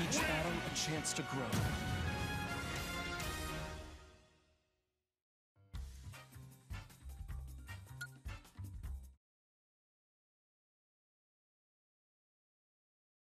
Each battle a chance to grow.